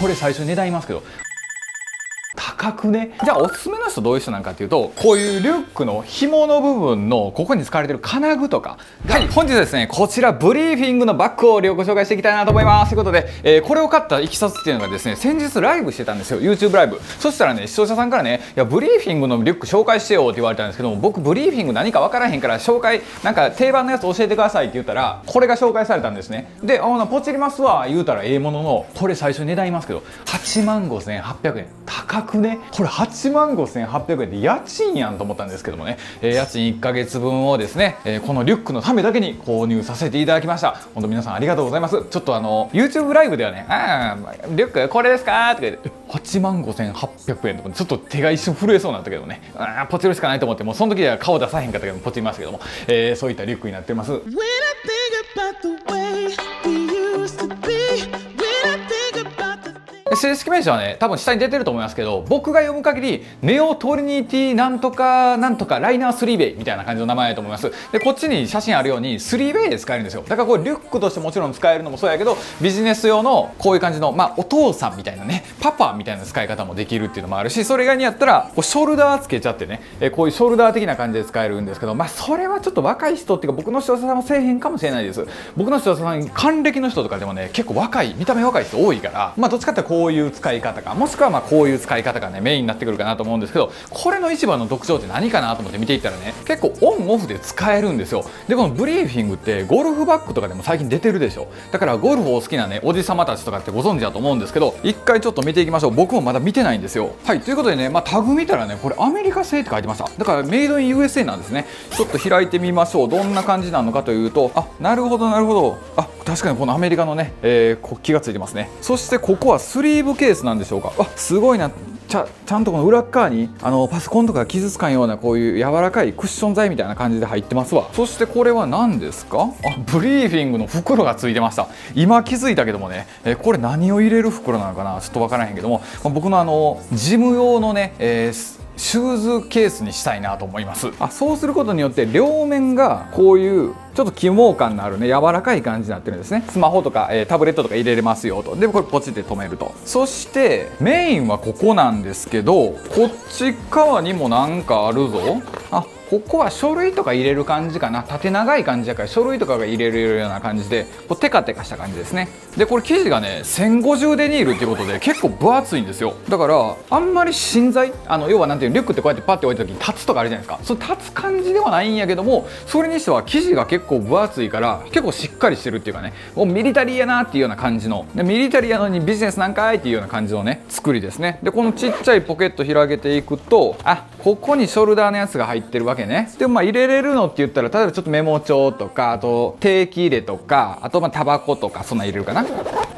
これ最初値段言いますけど高くね？じゃあおすすめの人どういう人なんかっていうとこういうリュックの紐の部分のここに使われてる金具とか。はい。本日はですねこちらブリーフィングのバッグをご紹介していきたいなと思います。ということで、えー、これを買ったいきさつっていうのがですね先日ライブしてたんですよ。YouTube ライブ。そしたらね視聴者さんからねいやブリーフィングのリュック紹介してよって言われたんですけども僕ブリーフィング何か分からへんから紹介なんか定番のやつ教えてくださいって言ったらこれが紹介されたんですね。であポチりますわ言うたらええもののこれ最初値段言いますけど8万5800円。高くね？これ8万5800円で家賃やんと思ったんですけどもね、えー、家賃1ヶ月分をですね、えー、このリュックのためだけに購入させていただきました。本当皆さんありがとうございます。ちょっとあの YouTube ライブではね「ああリュックこれですか?」とか言って8万5800円とかちょっと手が一瞬震えそうになったけどね。あポチるしかないと思ってもうその時は顔出さへんかったけどポチりましたけども、えー、そういったリュックになってます。正式名称はね多分下に出てると思いますけど僕が読む限りネオトリニティなんとかなんとかライナースリーベイみたいな感じの名前だと思います。でこっちに写真あるようにスリーベイで使えるんですよ。だからこれリュックとしてもちろん使えるのもそうやけどビジネス用のこういう感じのまあお父さんみたいなねパパみたいな使い方もできるっていうのもあるしそれ以外にやったらこうショルダーつけちゃってねえこういうショルダー的な感じで使えるんですけどまあそれはちょっと若い人っていうか僕の視聴者さんもせえへんかもしれないです。僕の視聴者さん還暦の人とかでもね結構若い見た目若い人多いからまあどっちかってこういう使い方か。もしくはまこういう使い方がねメインになってくるかなと思うんですけどこれの一番の特徴って何かなと思って見ていったらね結構オンオフで使えるんですよ。でこのブリーフィングってゴルフバッグとかでも最近出てるでしょ。だからゴルフお好きなねおじさまたちとかってご存知だと思うんですけど一回ちょっと見ていきましょう。僕もまだ見てないんですよ。はいということでねまあタグ見たらねこれアメリカ製って書いてました。だからメイドイン USA なんですね。ちょっと開いてみましょう。どんな感じなのかというとあなるほどなるほど。あ確かにこのアメリカのね、えー、国旗がついてますね。そしてここはスリーブケースなんでしょうか。あすごいな。ちゃちゃんとこの裏側にあのパソコンとか傷つかんようなこういう柔らかいクッション材みたいな感じで入ってますわ。そしてこれは何ですか？あブリーフィングの袋がついてました。今気づいたけどもね、えこれ何を入れる袋なのかな？ちょっと分からへんけども。僕のあの事務用のね、えーシューズケースにしたいなと思います。あそうすることによって両面がこういうちょっと起毛感のあるね柔らかい感じになってるんですね。スマホとか、えー、タブレットとか入れれますよと。でこれポチって止めると。そしてメインはここなんですけどこっち側にもなんかあるぞ。ここは書類とか入れる感じかな。縦長い感じだから書類とかが入れるような感じでこうテカテカした感じですね。でこれ生地がね1050デニールっていうことで結構分厚いんですよ。だからあんまり芯材あの要はなんていうリュックってこうやってパッて置いた時に立つとかあるじゃないですか。その立つ感じではないんやけどもそれにしては生地が結構分厚いから結構しっかりしてるっていうかねもうミリタリーやなっていうような感じの。でミリタリーやのにビジネスなんかいっていうような感じのね作りですね。でこのちっちゃいポケット広げていくとあここにショルダーのやつが入ってるわけね。でもまあ入れれるのって言ったら例えばちょっとメモ帳とかあと定期入れとかあとまあタバコとかそんな入れるかな。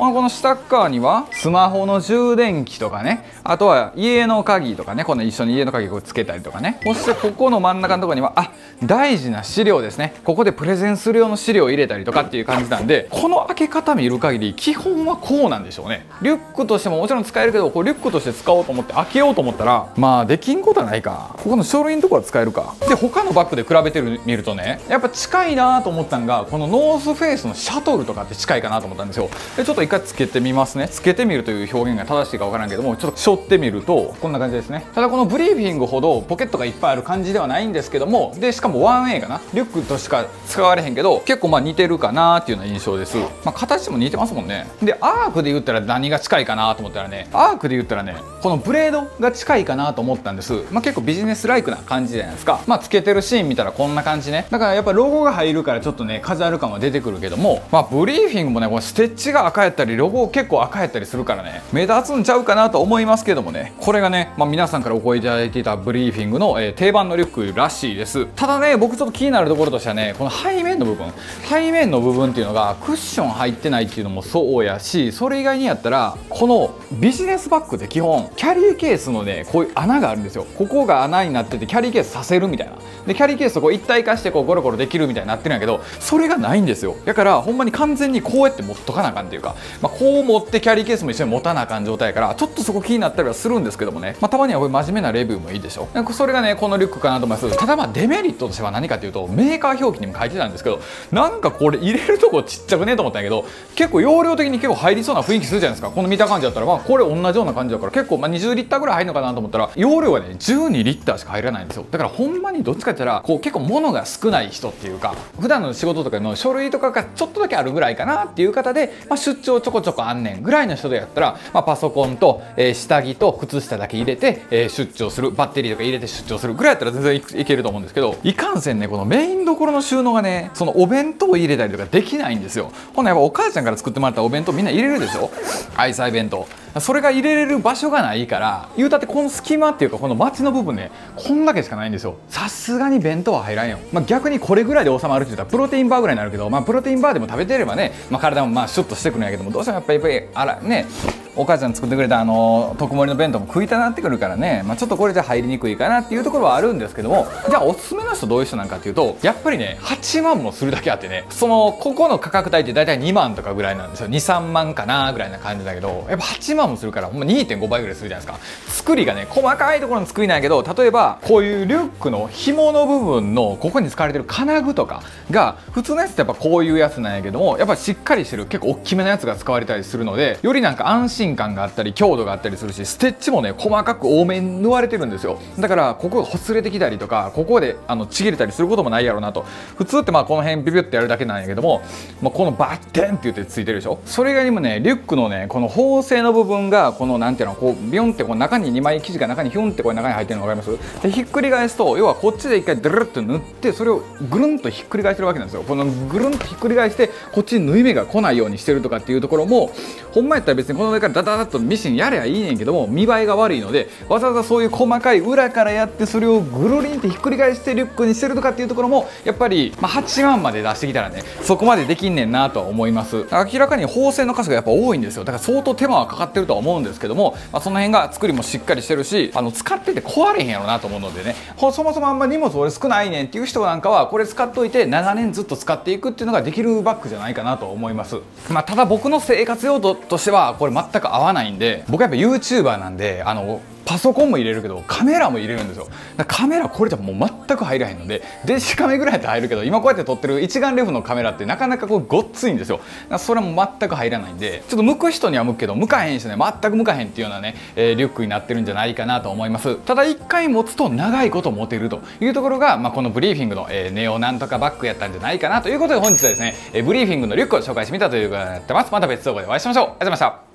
この下側にはスマホの充電器とかねあとは家の鍵とかねこの一緒に家の鍵をつけたりとかね。そしてここの真ん中のとこにはあ大事な資料ですね。ここでプレゼンする用の資料を入れたりとかっていう感じなんでこの開け方見る限り基本はこうなんでしょうね。リュックとしてももちろん使えるけどこうリュックとして使おうと思って開けようと思ったらまあできんことはないか。ここの書類のところは使えるか。で他のバッグで比べてみるとねやっぱ近いなと思ったんがこのノースフェイスのシャトルとかって近いかなと思ったんですよ。でちょっと一回つけてみますね。つけてみるという表現が正しいか分からんけどもちょっと背負ってみるとこんな感じですね。ただこのブリーフィングほどポケットがいっぱいある感じではないんですけどもでしかも 1A かな。リュックとしか使われへんけど結構まあ似てるかなっていうような印象です、まあ、形も似てますもんね。でアークで言ったら何が近いかなと思ったらねアークで言ったらねこのブレードが近いかなと思ったんです、まあ、結構ビジネスライクな感じじゃないですか。まあつけてるシーン見たらこんな感じね。だからやっぱロゴが入るからちょっとねカジュアル感は出てくるけどもまあブリーフィングもねこれステッチが赤やったりロゴ結構赤やったりするからね目立つんちゃうかなと思いますけどもね。これがね、まあ、皆さんからお声いただいていたブリーフィングの、えー、定番のリュックらしいです。ただね僕ちょっと気になるところとしてはねこの背面の部分。背面の部分っていうのがクッション入ってないっていうのもそうやしそれ以外にやったらこのビジネスバッグって基本キャリーケースのねこういう穴があるんですよ。ここが穴になっててキャリーケースさせるみたいな。でキャリーケースとこう一体化してこうゴロゴロできるみたいになってるんやけどそれがないんですよ。だからほんまに完全にこうやって持っとかなあかんっていうか、まあ、こう持ってキャリーケースも一緒に持たなあかん状態やからちょっとそこ気になったりはするんですけどもね、まあ、たまにはこれ真面目なレビューもいいでしょ。それがねこのリュックかなと思います。ただまあデメリットとしては何かというとメーカー表記にも書いてたんですけどなんかこれ入れるとこちっちゃくねと思ったんやけど結構容量的に結構入りそうな雰囲気するじゃないですか。この見た感じだったらまあこれ同じような感じだから結構まあ20リッターぐらい入るのかなと思ったら容量はね12リッターしか入らないんですよ。だからほんまにどっちかって言ったらこう結構物が少ない人っていうか普段の仕事とかの書類とかがちょっとだけあるぐらいかなっていう方で、まあ、出張ちょこちょこあんねんぐらいの人でやったら、まあ、パソコンと、えー、下着と靴下だけ入れて、えー、出張するバッテリーとか入れて出張するぐらいやったら全然いけると思うんですけどいかんせんねこのメインどころの収納がねそのお弁当を入れたりとかできないんですよ。ほんなやっぱお母ちゃんから作ってもらったお弁当みんな入れるでしょ？愛妻弁当。それが入れれる場所がないから言うたってこの隙間っていうかこの街の部分ねこんだけしかないんですよ。さすがに弁当は入らんよ、まあ、逆にこれぐらいで収まるって言ったらプロテインバーぐらいになるけど、まあ、プロテインバーでも食べてればね、まあ、体もまあシュッとしてくるんやけどもどうしてもやっぱりあらねお母ちゃん作ってくれたあの特盛りの弁当も食いたなってくるからね、まあ、ちょっとこれじゃ入りにくいかなっていうところはあるんですけども。じゃあおすすめの人どういう人なんかっていうとやっぱりね8万もするだけあってね。そのここの価格帯って大体2万とかぐらいなんですよ。23万かなぐらいな感じだけど。やっぱ8万もするからほんま2.5倍ぐらいするじゃないですか。作りがね細かいところの作りなんやけど例えばこういうリュックの紐の部分のここに使われてる金具とかが普通のやつってやっぱこういうやつなんやけどもやっぱしっかりしてる結構大きめのやつが使われたりするのでよりなんか安心感があったり強度があったりするしステッチもね細かく多めに縫われてるんですよ。だからここがほつれてきたりとかここであのちぎれたりすることもないやろうなと。普通ってまあこの辺ビビュってやるだけなんやけども、まあ、このバッテンって言ってついてるでしょ？それ以外にもねリュックのねこの縫製の部分がこのなんていうのこうビョンってこう中に2枚生地が中にヒュンってこれ中に入ってるの分かります？でひっくり返すと要はこっちで一回ドゥルッと塗ってそれをぐるんとひっくり返してるわけなんですよ。このぐるんとひっくり返してこっちに縫い目が来ないようにしてるとかっていうところもほんまやったら別にこの上からダダダッとミシンやればいいねんけども見栄えが悪いのでわざわざそういう細かい裏からやってそれをぐるりんってひっくり返してリュックにしてるとかっていうところもやっぱり、まあ、8万まで出してきたらねそこまでできんねんなとは思います。明らかに縫製の数がやっぱ多いんですよだから相当手間はかかってるとは思うんですけども、まあ、その辺が作りもしっかりしてるしあの使ってて壊れへんやろなと思うのでね。そもそもあんま荷物俺少ないねんっていう人なんかはこれ使っといて長年ずっと使っていくっていうのができるバッグじゃないかなと思います。まあ、ただ僕の生活用途としてはこれ全く合わないんで僕はやっぱ YouTuber なんであのパソコンも入れるけどカメラも入れるんですよ。カメラこれじゃもう全く入らへんので電子カメぐらいって入るけど今こうやって撮ってる一眼レフのカメラってなかなかこうごっついんですよ。それも全く入らないんでちょっと向く人には向くけど向かへんしね全く向かへんっていうようなね、えー、リュックになってるんじゃないかなと思います。ただ一回持つと長いこと持てるというところが、まあ、このブリーフィングの、えー、ネオなんとかバッグやったんじゃないかなということで本日はですね、えー、ブリーフィングのリュックを紹介してみたということでやってます。また別動画でお会いしましょう。ありがとうございました。